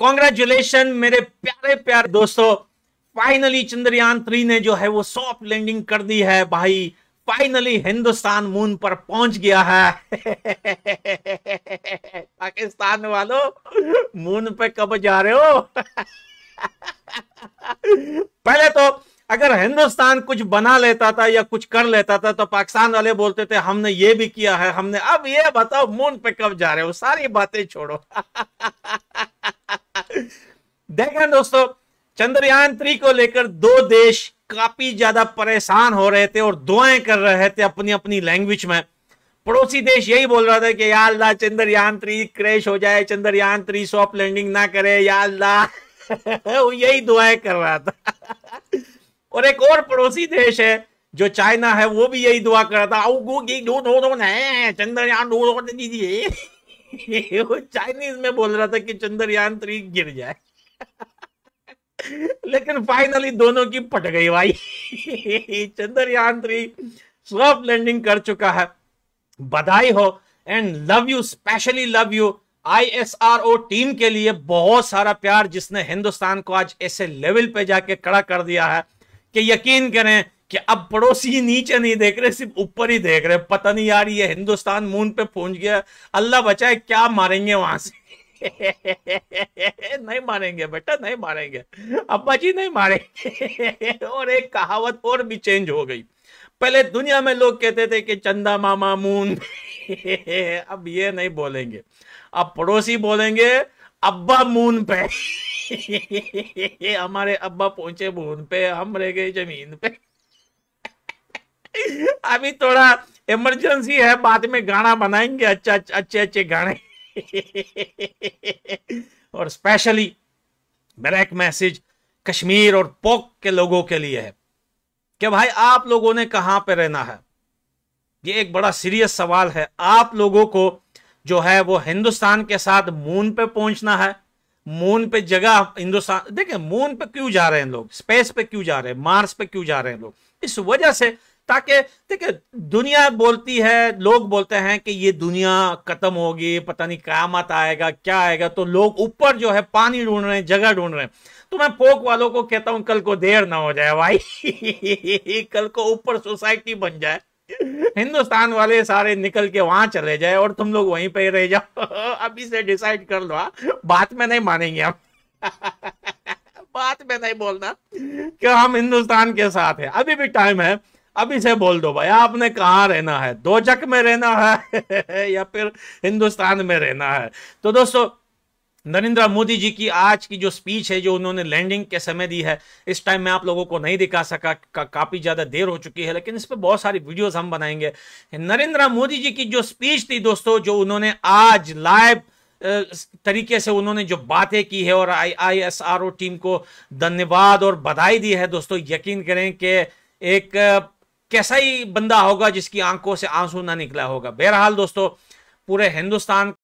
Congratulation मेरे प्यारे प्यारे दोस्तों। फाइनली चंद्रयान थ्री ने जो है वो सॉफ्ट लैंडिंग कर दी है, भाई। फाइनली हिंदुस्तान मून पर पहुँच गया है। पाकिस्तान वालों मून पे कब जा रहे हो? पहले तो अगर हिंदुस्तान कुछ बना लेता था या कुछ कर लेता था तो पाकिस्तान वाले बोलते थे, हमने ये भी किया है, हमने, अब ये बताओ मून पे कब जा रहे हो? सारी बातें छोड़ो। देखें दोस्तों चंद्रयान थ्री को लेकर दो देश काफ़ी ज़्यादा परेशान हो रहे थे और दुआएँ कर रहे थे अपनी अपनी लैंग्वेज में पड़ोसी देश यही बोल रहा था कि या अल्लाह चंद्रयान थ्री क्रैश हो जाए चंद्रयान थ्री सॉफ्ट लैंडिंग ना करे या अल्लाह वो यही दुआएँ कर रहा था और एक और पड़ोसी देश है जो चाइना है वो भी यही दुआ कर रहा था चंद्रयान दीजिए वो चाइनीज़ में बोल रहा था कि चंद्रयान थ्री गिर जाए। लेकिन फाइनली दोनों की पट गई भाई। चंद्रयान थ्री सॉफ्ट लैंडिंग कर चुका है। बधाई हो। And love you specially love you ISRO team के लिए बहुत सारा प्यार जिसने हिंदुस्तान को आज ऐसे लेवल पे जाके खड़ा कर दिया है कि यकीन करें कि अब पड़ोसी नीचे नहीं देख रहे, सिर्फ़ ऊपर ही देख रहे। पता नहीं यार, ये हिंदुस्तान मून पे पहुँच गया। अल्लाह बचाए, क्या मारेंगे वहाँ से? नहीं मारेंगे बेटा, नहीं मारेंगे। अब्बा जी नहीं मारेंगे। और एक कहावत और भी चेंज हो गई। पहले दुनिया में लोग कहते थे कि चंदा मामा मून। अब ये नहीं बोलेंगे। अब पड़ोसी बोलेंगे, अब्बा मून पे। हमारे अब्बा पहुँचे मून पे, हम रह गए ज़मीन पे। अभी थोड़ा इमरजेंसी है, बाद में गाना बनाएँगे अच्छा अच्छे अच्छे गाने। और स्पेशली मेरा एक मैसेज कश्मीर और पोक के लोगों के लिए है कि भाई, आप लोगों ने कहाँ पे रहना है? ये एक बड़ा सीरियस सवाल है। आप लोगों को जो है, वो हिंदुस्तान के साथ मून पे पहुँचना है। मून पे जगह हिंदुस्तान, देखिए मून पे क्यों जा रहे हैं लोग? स्पेस पे क्यों जा रहे हैं? मार्स पे क्यों जा रहे हैं लोग? इस वजह से ताकि, देखिए, दुनिया बोलती है, लोग बोलते हैं कि ये दुनिया खत्म होगी, पता नहीं क्यामत आएगा, क्या आएगा तो लोग ऊपर जो है पानी ढूंढ रहे हैं, जगह ढूंढ रहे हैं। तो मैं पोक वालों को कहता हूँ, कल को देर ना हो जाए, भाई। कल को ऊपर सोसाइटी बन जाए। हिंदुस्तान वाले सारे निकल के वहाँ चले जाए और तुम लोग वहीं पे रह जाओ। अभी से डिसाइड कर लो हाँ। बात में नहीं मानेंगे हम। बात में नहीं बोलना। कि हम हिंदुस्तान के साथ है। अभी भी टाइम है। अभी से बोल दो भाई आपने कहा रहना है? दो जक में रहना है या फिर हिंदुस्तान में रहना है? तो दोस्तों नरेंद्र मोदी जी की आज की जो स्पीच है जो उन्होंने लैंडिंग के समय दी है इस टाइम मैं आप लोगों को नहीं दिखा सका का, काफ़ी ज़्यादा देर हो चुकी है लेकिन इस पर बहुत सारी वीडियोस हम बनाएँगे। नरेंद्र मोदी जी की जो स्पीच थी दोस्तों जो उन्होंने आज लाइव तरीके से उन्होंने जो बातें की है और I I S R O team को धन्यवाद और बधाई दी है दोस्तों यकीन करें कि एक कैसा ही बंदा होगा जिसकी आँखों से आँसू ना निकला होगा। बहरहाल दोस्तों, पूरे हिंदुस्तान